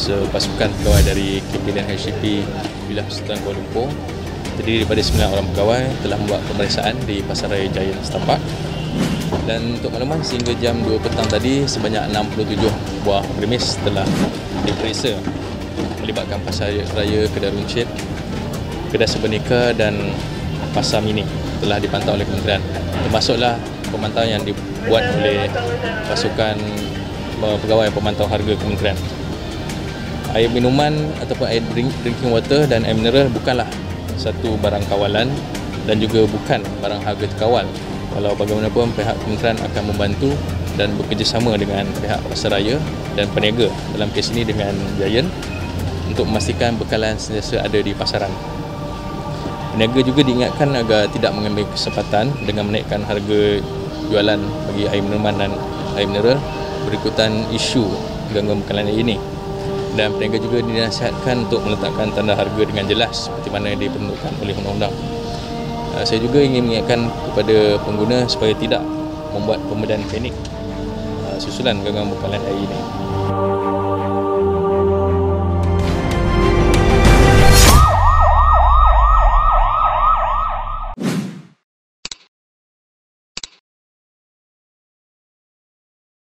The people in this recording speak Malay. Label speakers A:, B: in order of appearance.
A: sepasukan pegawai dari KPDN HCP Wilayah Sultan Kuala Lumpur. Terdiri daripada 9 orang pegawai telah membuat pemeriksaan di Pasaraya Jaya setempat. Dan untuk makluman sehingga jam 2 petang tadi sebanyak 67 buah premis telah diperiksa melibatkan Pasar Raya Kedai Runcit, Kedai Sebenika dan Pasar Mini telah dipantau oleh kementerian. Termasuklah pemantauan yang dibuat oleh pasukan uh, pegawai pemantau harga kementerian air minuman ataupun air drink, drinking water dan air mineral bukanlah satu barang kawalan dan juga bukan barang harga terkawal walau bagaimanapun pihak kementerian akan membantu dan bekerjasama dengan pihak pasaraya dan peniaga dalam kes ini dengan Giant untuk memastikan bekalan sentiasa ada di pasaran. Peniaga juga diingatkan agar tidak mengambil kesempatan dengan menaikkan harga jualan bagi air minuman dan air mineral berikutan isu gangguan bekalan ini. Dan peniaga juga dinasihatkan untuk meletakkan tanda harga dengan jelas seperti mana yang diperuntukkan oleh undang-undang. Uh, saya juga ingin mengingatkan kepada pengguna supaya tidak membuat pemedan panik uh, susulan gangguan bekalan air ini.